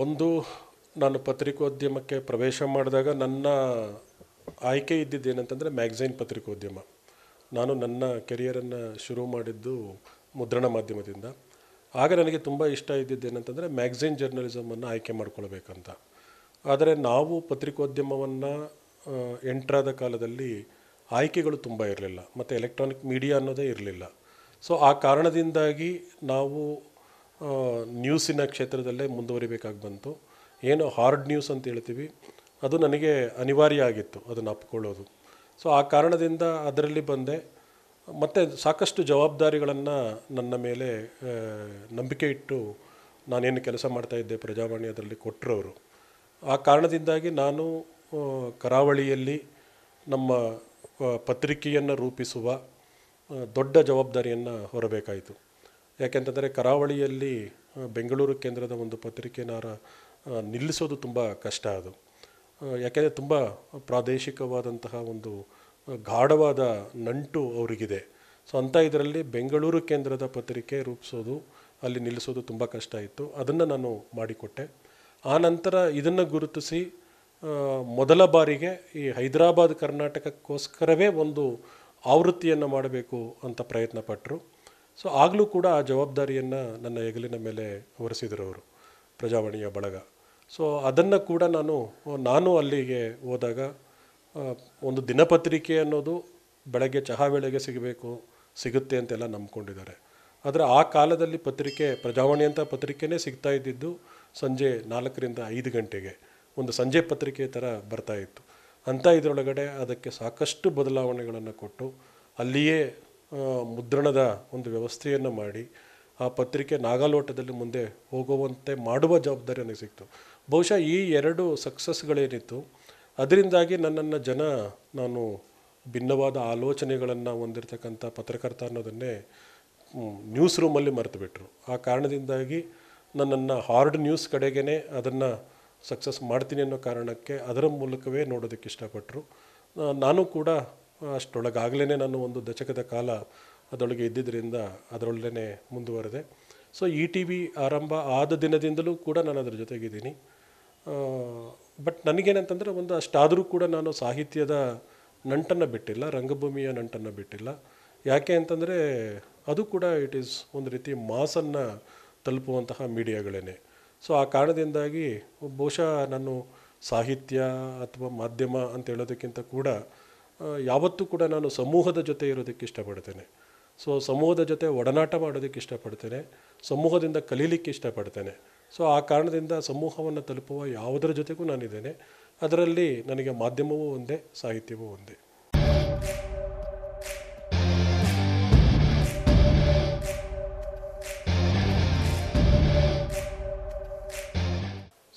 ಒಂದು, ನಾನು ಪತ್ರಿಕೋದ್ಯಮಕ್ಕೆ ಪ್ರವೇಶ ಮಾಡಿದಾಗ ನನ್ನ ಆಯ್ಕೆ ಇದ್ದಿದ್ದೇನಂತಂದರೆ ಮ್ಯಾಗ್ಝೈನ್ ಪತ್ರಿಕೋದ್ಯಮ. ನಾನು ನನ್ನ ಕೆರಿಯರನ್ನು ಶುರು ಮಾಡಿದ್ದು ಮುದ್ರಣ ಮಾಧ್ಯಮದಿಂದ. ಆಗ ನನಗೆ ತುಂಬ ಇಷ್ಟ ಇದ್ದಿದ್ದು ಏನಂತಂದರೆ ಮ್ಯಾಗ್ಝೈನ್ ಜರ್ನಲಿಸಮನ್ನು ಆಯ್ಕೆ ಮಾಡ್ಕೊಳ್ಬೇಕಂತ. ಆದರೆ ನಾವು ಪತ್ರಿಕೋದ್ಯಮವನ್ನು ಎಂಟ್ರಾದ ಕಾಲದಲ್ಲಿ ಆಯ್ಕೆಗಳು ತುಂಬ ಇರಲಿಲ್ಲ. ಮತ್ತು ಎಲೆಕ್ಟ್ರಾನಿಕ್ ಮೀಡಿಯಾ ಅನ್ನೋದೇ ಇರಲಿಲ್ಲ. ಸೊ ಆ ಕಾರಣದಿಂದಾಗಿ ನಾವು ನ್ಯೂಸಿನ ಕ್ಷೇತ್ರದಲ್ಲೇ ಮುಂದುವರಿಬೇಕಾಗಿ ಬಂತು. ಏನು ಹಾರ್ಡ್ ನ್ಯೂಸ್ ಅಂತ ಹೇಳ್ತೀವಿ, ಅದು ನನಗೆ ಅನಿವಾರ್ಯ ಆಗಿತ್ತು ಅದನ್ನು ಅಪ್ಕೊಳ್ಳೋದು ಸೊ ಆ ಕಾರಣದಿಂದ ಅದರಲ್ಲಿ ಬಂದೆ. ಮತ್ತು ಸಾಕಷ್ಟು ಜವಾಬ್ದಾರಿಗಳನ್ನು ನನ್ನ ಮೇಲೆ ನಂಬಿಕೆ ಇಟ್ಟು ನಾನೇನು ಕೆಲಸ ಮಾಡ್ತಾ ಇದ್ದೆ ಪ್ರಜಾವಾಣಿ ಅದರಲ್ಲಿ ಕೊಟ್ಟರವರು ಆ ಕಾರಣದಿಂದಾಗಿ ನಾನು ಕರಾವಳಿಯಲ್ಲಿ ನಮ್ಮ ಪತ್ರಿಕೆಯನ್ನು ರೂಪಿಸುವ ದೊಡ್ಡ ಜವಾಬ್ದಾರಿಯನ್ನು ಹೊರಬೇಕಾಯಿತು. ಯಾಕೆಂತಂದರೆ ಕರಾವಳಿಯಲ್ಲಿ ಬೆಂಗಳೂರು ಕೇಂದ್ರದ ಒಂದು ಪತ್ರಿಕೆನಾರ ನಿಲ್ಲಿಸೋದು ತುಂಬ ಕಷ್ಟ ಅದು. ಯಾಕೆಂದರೆ ತುಂಬ ಪ್ರಾದೇಶಿಕವಾದಂತಹ ಒಂದು ಗಾಢವಾದ ನಂಟು ಅವರಿಗಿದೆ. ಸೊ ಅಂಥ ಇದರಲ್ಲಿ ಬೆಂಗಳೂರು ಕೇಂದ್ರದ ಪತ್ರಿಕೆ ರೂಪಿಸೋದು, ಅಲ್ಲಿ ನಿಲ್ಲಿಸೋದು ತುಂಬ ಕಷ್ಟ ಇತ್ತು. ಅದನ್ನು ನಾನು ಮಾಡಿಕೊಟ್ಟೆ. ಆ ನಂತರ ಇದನ್ನು ಗುರುತಿಸಿ ಮೊದಲ ಬಾರಿಗೆ ಈ ಹೈದರಾಬಾದ್ ಕರ್ನಾಟಕಕ್ಕೋಸ್ಕರವೇ ಒಂದು ಆವೃತ್ತಿಯನ್ನು ಮಾಡಬೇಕು ಅಂತ ಪ್ರಯತ್ನ ಪಟ್ಟರು ಸೊ ಆಗಲೂ ಕೂಡ ಆ ಜವಾಬ್ದಾರಿಯನ್ನು ನನ್ನ ಹೆಗಲಿನ ಮೇಲೆ ಹೊರಿಸಿದರು ಅವರು, ಪ್ರಜಾವಾಣಿಯ ಬಳಗ. ಸೊ ಅದನ್ನು ಕೂಡ ನಾನು ನಾನು ಅಲ್ಲಿಗೆ ಹೋದಾಗ ಒಂದು ದಿನಪತ್ರಿಕೆ ಅನ್ನೋದು ಬೆಳಗ್ಗೆ ಚಹಾ ವೇಳೆಗೆ ಸಿಗಬೇಕು, ಸಿಗುತ್ತೆ ಅಂತೆಲ್ಲ ನಂಬ್ಕೊಂಡಿದ್ದಾರೆ. ಆದರೆ ಆ ಕಾಲದಲ್ಲಿ ಪತ್ರಿಕೆ, ಪ್ರಜಾವಾಣಿ ಅಂತ ಪತ್ರಿಕೆನೇ ಸಿಗ್ತಾ ಇದ್ದಿದ್ದು ಸಂಜೆ ನಾಲ್ಕರಿಂದ ಐದು ಗಂಟೆಗೆ, ಒಂದು ಸಂಜೆ ಪತ್ರಿಕೆ ಥರ ಬರ್ತಾ ಇತ್ತು. ಅಂಥ ಇದರೊಳಗಡೆ ಅದಕ್ಕೆ ಸಾಕಷ್ಟು ಬದಲಾವಣೆಗಳನ್ನು ಕೊಟ್ಟು ಅಲ್ಲಿಯೇ ಮುದ್ರಣದ ಒಂದು ವ್ಯವಸ್ಥೆಯನ್ನು ಮಾಡಿ ಆ ಪತ್ರಿಕೆ ನಾಗಾಲೋಟದಲ್ಲಿ ಮುಂದೆ ಹೋಗುವಂತೆ ಮಾಡುವ ಜವಾಬ್ದಾರಿ ನನಗೆ ಸಿಕ್ತು. ಬಹುಶಃ ಈ ಎರಡು ಸಕ್ಸಸ್ಗಳೇನಿತ್ತು ಅದರಿಂದಾಗಿ ನನ್ನನ್ನು ಜನ ನಾನು ಭಿನ್ನವಾದ ಆಲೋಚನೆಗಳನ್ನು ಹೊಂದಿರತಕ್ಕಂಥ ಪತ್ರಕರ್ತ ಅನ್ನೋದನ್ನೇ ನ್ಯೂಸ್ ರೂಮಲ್ಲಿ ಮರೆತು ಬಿಟ್ಟರು ಆ ಕಾರಣದಿಂದಾಗಿ ನನ್ನನ್ನು ಹಾರ್ಡ್ ನ್ಯೂಸ್ ಕಡೆಗೇ ಅದನ್ನು ಸಕ್ಸಸ್ ಮಾಡ್ತೀನಿ ಅನ್ನೋ ಕಾರಣಕ್ಕೆ ಅದರ ಮೂಲಕವೇ ನೋಡೋದಕ್ಕೆ ಇಷ್ಟಪಟ್ಟರು ನಾನು ಕೂಡ ಅಷ್ಟರೊಳಗಾಗಲೇ ನಾನು ಒಂದು ದಶಕದ ಕಾಲ ಅದರೊಳಗೆ ಇದ್ದಿದ್ದರಿಂದ ಅದರೊಳಗೇ ಮುಂದುವರೆದೆ. ಸೊ ಇ ಟಿ ವಿ ಆರಂಭ ಆದ ದಿನದಿಂದಲೂ ಕೂಡ ನಾನು ಅದರ ಜೊತೆಗಿದ್ದೀನಿ. ಬಟ್ ನನಗೇನಂತಂದರೆ ಒಂದು ಅಷ್ಟಾದರೂ ಕೂಡ ನಾನು ಸಾಹಿತ್ಯದ ನಂಟನ್ನು ಬಿಟ್ಟಿಲ್ಲ, ರಂಗಭೂಮಿಯ ನಂಟನ್ನು ಬಿಟ್ಟಿಲ್ಲ. ಯಾಕೆ ಅಂತಂದರೆ ಅದು ಕೂಡ ಇಟ್ ಈಸ್ ಒಂದು ರೀತಿ ಮಾಸನ್ನು ತಲುಪುವಂತಹ ಮೀಡಿಯಾಗಳೇ ಸೊ ಆ ಕಾರಣದಿಂದಾಗಿ ಬಹುಶಃ ನಾನು ಸಾಹಿತ್ಯ ಅಥವಾ ಮಾಧ್ಯಮ ಅಂತ ಹೇಳೋದಕ್ಕಿಂತ ಕೂಡ ಯಾವತ್ತೂ ಕೂಡ ನಾನು ಸಮೂಹದ ಜೊತೆ ಇರೋದಕ್ಕೆ ಇಷ್ಟಪಡ್ತೇನೆ. ಸೊ ಸಮೂಹದ ಜೊತೆ ಒಡನಾಟ ಮಾಡೋದಕ್ಕೆ ಇಷ್ಟಪಡ್ತೇನೆ. ಸಮೂಹದಿಂದ ಕಲೀಲಿಕ್ಕೆ ಇಷ್ಟಪಡ್ತೇನೆ. ಸೊ ಆ ಕಾರಣದಿಂದ ಸಮೂಹವನ್ನು ತಲುಪುವ ಯಾವುದರ ಜೊತೆಗೂ ನಾನಿದ್ದೇನೆ. ಅದರಲ್ಲಿ ನನಗೆ ಮಾಧ್ಯಮವೂ ಒಂದೇ, ಸಾಹಿತ್ಯವೂ ಒಂದೇ.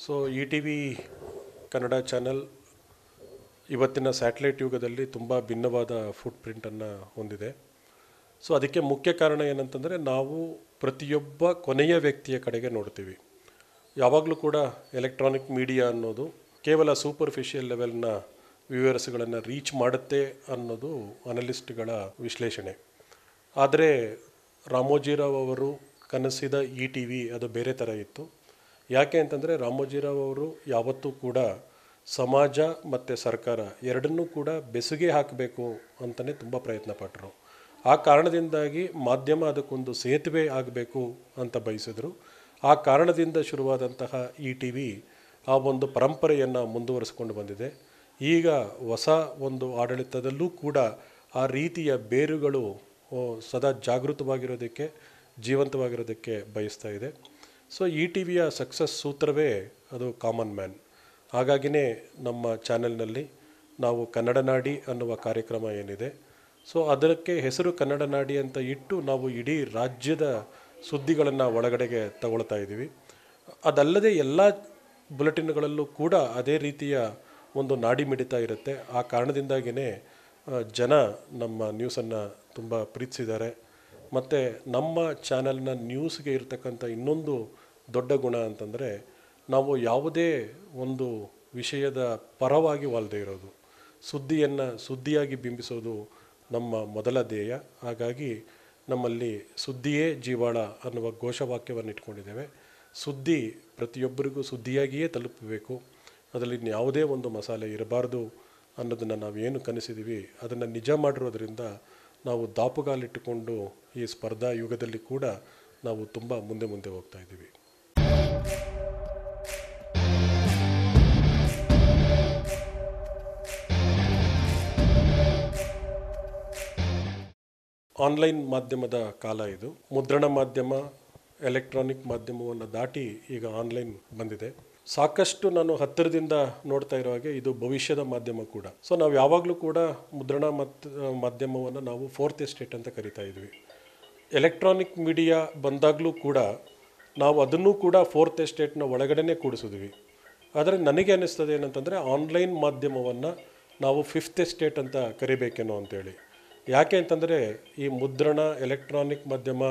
So E T V Kannada channel ಇವತ್ತಿನ ಸ್ಯಾಟಲೈಟ್ ಯುಗದಲ್ಲಿ ತುಂಬ ಭಿನ್ನವಾದ ಫುಟ್ ಪ್ರಿಂಟನ್ನು ಹೊಂದಿದೆ. ಸೊ ಅದಕ್ಕೆ ಮುಖ್ಯ ಕಾರಣ ಏನಂತಂದರೆ ನಾವು ಪ್ರತಿಯೊಬ್ಬ ಕೊನೆಯ ವ್ಯಕ್ತಿಯ ಕಡೆಗೆ ನೋಡ್ತೀವಿ. ಯಾವಾಗಲೂ ಕೂಡ ಎಲೆಕ್ಟ್ರಾನಿಕ್ ಮೀಡಿಯಾ ಅನ್ನೋದು ಕೇವಲ ಸೂಪರ್ಫಿಷಿಯಲ್ ಲೆವೆಲ್ನ ವ್ಯೂವರ್ಸ್ಗಳನ್ನು ರೀಚ್ ಮಾಡುತ್ತೆ ಅನ್ನೋದು ಅನಲಿಸ್ಟ್ಗಳ ವಿಶ್ಲೇಷಣೆ. ಆದರೆ ರಾಮೋಜಿರಾವ್ ಅವರು ಕನಸಿದ ಇ ಟಿ ವಿ ಅದು ಬೇರೆ ಥರ ಇತ್ತು. ಯಾಕೆ ಅಂತಂದರೆ ರಾಮೋಜಿರಾವ್ ಅವರು ಯಾವತ್ತೂ ಕೂಡ ಸಮಾಜ ಮತ್ತು ಸರ್ಕಾರ ಎರಡನ್ನೂ ಕೂಡ ಬೆಸುಗೆ ಹಾಕಬೇಕು ಅಂತಲೇ ತುಂಬ ಪ್ರಯತ್ನ ಪಟ್ಟರು ಆ ಕಾರಣದಿಂದಾಗಿ ಮಾಧ್ಯಮ ಅದಕ್ಕೊಂದು ಸೇತುವೆ ಆಗಬೇಕು ಅಂತ ಬಯಸಿದರು. ಆ ಕಾರಣದಿಂದ ಶುರುವಾದಂತಹ ಈ ಟಿ ವಿ ಆ ಒಂದು ಪರಂಪರೆಯನ್ನು ಮುಂದುವರಿಸಿಕೊಂಡು ಬಂದಿದೆ. ಈಗ ಹೊಸ ಒಂದು ಆಡಳಿತದಲ್ಲೂ ಕೂಡ ಆ ರೀತಿಯ ಬೇರುಗಳು ಸದಾ ಜಾಗೃತವಾಗಿರೋದಕ್ಕೆ, ಜೀವಂತವಾಗಿರೋದಕ್ಕೆ ಬಯಸ್ತಾ ಇದೆ. ಸೊ ಈ ಟಿ ವಿಯ ಸಕ್ಸಸ್ ಸೂತ್ರವೇ ಅದು ಕಾಮನ್ ಮ್ಯಾನ್ ಹಾಗಾಗಿನೇ ನಮ್ಮ ಚಾನೆಲ್ನಲ್ಲಿ ನಾವು ಕನ್ನಡ ನಾಡಿ ಅನ್ನುವ ಕಾರ್ಯಕ್ರಮ ಏನಿದೆ. ಸೊ ಅದಕ್ಕೆ ಹೆಸರು ಕನ್ನಡ ನಾಡಿ ಅಂತ ಇಟ್ಟು ನಾವು ಇಡೀ ರಾಜ್ಯದ ಸುದ್ದಿಗಳನ್ನು ಒಳಗಡೆಗೆ ತಗೊಳ್ತಾ ಇದ್ದೀವಿ. ಅದಲ್ಲದೆ ಎಲ್ಲ ಬುಲೆಟಿನ್ಗಳಲ್ಲೂ ಕೂಡ ಅದೇ ರೀತಿಯ ಒಂದು ನಾಡಿ ಮಿಡಿತ ಇರುತ್ತೆ. ಆ ಕಾರಣದಿಂದಾಗಿಯೇ ಜನ ನಮ್ಮ ನ್ಯೂಸನ್ನು ತುಂಬ ಪ್ರೀತಿಸಿದ್ದಾರೆ. ಮತ್ತು ನಮ್ಮ ಚಾನಲ್ನ ನ್ಯೂಸ್ಗೆ ಇರತಕ್ಕಂಥ ಇನ್ನೊಂದು ದೊಡ್ಡ ಗುಣ ಅಂತಂದರೆ ನಾವು ಯಾವುದೇ ಒಂದು ವಿಷಯದ ಪರವಾಗಿ ವಾಲ್ದೇ ಇರೋದು. ಸುದ್ದಿಯನ್ನು ಸುದ್ದಿಯಾಗಿ ಬಿಂಬಿಸೋದು ನಮ್ಮ ಮೊದಲ ಧ್ಯೇಯ. ಹಾಗಾಗಿ ನಮ್ಮಲ್ಲಿ ಸುದ್ದಿಯೇ ಜೀವಾಳ ಅನ್ನುವ ಘೋಷವಾಕ್ಯವನ್ನು ಇಟ್ಕೊಂಡಿದ್ದೇವೆ. ಸುದ್ದಿ ಪ್ರತಿಯೊಬ್ಬರಿಗೂ ಸುದ್ದಿಯಾಗಿಯೇ ತಲುಪಬೇಕು. ಅದರಲ್ಲಿ ಯಾವುದೇ ಒಂದು ಮಸಾಲೆ ಇರಬಾರ್ದು ಅನ್ನೋದನ್ನು ನಾವು ಏನು ಕನಸಿದ್ದೀವಿ, ಅದನ್ನು ನಿಜ ಮಾಡಿರೋದ್ರಿಂದ ನಾವು ದಾಪುಗಾಲಿಟ್ಟುಕೊಂಡು ಈ ಸ್ಪರ್ಧಾ ಯುಗದಲ್ಲಿ ಕೂಡ ನಾವು ತುಂಬ ಮುಂದೆ ಮುಂದೆ ಹೋಗ್ತಾ ಇದ್ದೀವಿ. ಆನ್ಲೈನ್ ಮಾಧ್ಯಮದ ಕಾಲ ಇದು. ಮುದ್ರಣ ಮಾಧ್ಯಮ, ಎಲೆಕ್ಟ್ರಾನಿಕ್ ಮಾಧ್ಯಮವನ್ನು ದಾಟಿ ಈಗ ಆನ್ಲೈನ್ ಬಂದಿದೆ. ಸಾಕಷ್ಟು ನಾನು ಹತ್ತಿರದಿಂದ ನೋಡ್ತಾ ಇರೋ ಹಾಗೆ ಇದು ಭವಿಷ್ಯದ ಮಾಧ್ಯಮ ಕೂಡ. ಸೊ ನಾವು ಯಾವಾಗಲೂ ಕೂಡ ಮುದ್ರಣ ಮತ್ತು ಮಾಧ್ಯಮವನ್ನು ನಾವು ಫೋರ್ತ್ ಎಸ್ಟೇಟ್ ಅಂತ ಕರಿತಾ ಇದ್ವಿ. ಎಲೆಕ್ಟ್ರಾನಿಕ್ ಮೀಡಿಯಾ ಬಂದಾಗಲೂ ಕೂಡ ನಾವು ಅದನ್ನು ಕೂಡ ಫೋರ್ತ್ ಎಸ್ಟೇಟ್ನ ಒಳಗಡೆನೇ ಕೂಡಿಸಿದ್ವಿ. ಆದರೆ ನನಗೆ ಅನ್ನಿಸ್ತದೆ ಏನಂತಂದರೆ, ಆನ್ಲೈನ್ ಮಾಧ್ಯಮವನ್ನು ನಾವು ಫಿಫ್ತ್ ಎಸ್ಟೇಟ್ ಅಂತ ಕರಿಬೇಕೇನೋ ಅಂತೇಳಿ. ಯಾಕೆ ಅಂತಂದರೆ ಈ ಮುದ್ರಣ ಎಲೆಕ್ಟ್ರಾನಿಕ್ ಮಾಧ್ಯಮ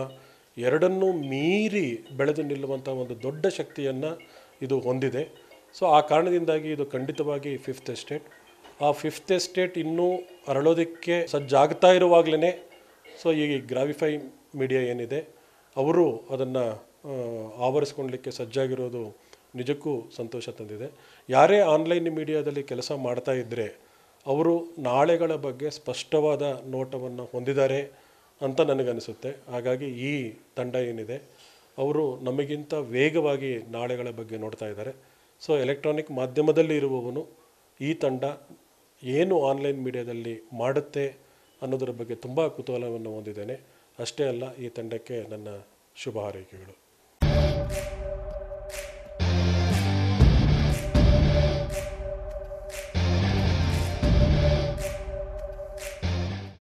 ಎರಡನ್ನೂ ಮೀರಿ ಬೆಳೆದು ನಿಲ್ಲುವಂಥ ಒಂದು ದೊಡ್ಡ ಶಕ್ತಿಯನ್ನು ಇದು ಹೊಂದಿದೆ. ಸೊ ಆ ಕಾರಣದಿಂದಾಗಿ ಇದು ಖಂಡಿತವಾಗಿ ಫಿಫ್ತ್ ಎಸ್ಟೇಟ್ ಆ ಫಿಫ್ತ್ ಎಸ್ಟೇಟ್ ಇನ್ನೂ ಅರಳೋದಕ್ಕೆ ಸಜ್ಜಾಗ್ತಾ ಇರುವಾಗಲೇ ಸೊ ಈ ಗ್ರಾವಿಫೈ ಮೀಡಿಯಾ ಏನಿದೆ, ಅವರು ಅದನ್ನು ಆವರಿಸ್ಕೊಳ್ಲಿಕ್ಕೆ ಸಜ್ಜಾಗಿರೋದು ನಿಜಕ್ಕೂ ಸಂತೋಷ ತಂದಿದೆ. ಯಾರೇ ಆನ್ಲೈನ್ ಮೀಡಿಯಾದಲ್ಲಿ ಕೆಲಸ ಮಾಡ್ತಾ ಇದ್ದರೆ ಅವರು ನಾಳೆಗಳ ಬಗ್ಗೆ ಸ್ಪಷ್ಟವಾದ ನೋಟವನ್ನು ಹೊಂದಿದ್ದಾರೆ ಅಂತ ನನಗನ್ನಿಸುತ್ತೆ. ಹಾಗಾಗಿ ಈ ತಂಡ ಏನಿದೆ, ಅವರು ನಮಗಿಂತ ವೇಗವಾಗಿ ನಾಳೆಗಳ ಬಗ್ಗೆ ನೋಡ್ತಾ ಇದ್ದಾರೆ. ಸೊ, ಎಲೆಕ್ಟ್ರಾನಿಕ್ ಮಾಧ್ಯಮದಲ್ಲಿ ಇರುವವನು ಈ ತಂಡ ಏನು ಆನ್ಲೈನ್ ಮೀಡಿಯಾದಲ್ಲಿ ಮಾಡುತ್ತೆ ಅನ್ನೋದರ ಬಗ್ಗೆ ತುಂಬ ಕುತೂಹಲವನ್ನು ಹೊಂದಿದ್ದೇನೆ. ಅಷ್ಟೇ ಅಲ್ಲ, ಈ ತಂಡಕ್ಕೆ ನನ್ನ ಶುಭ ಹಾರೈಕೆಗಳು.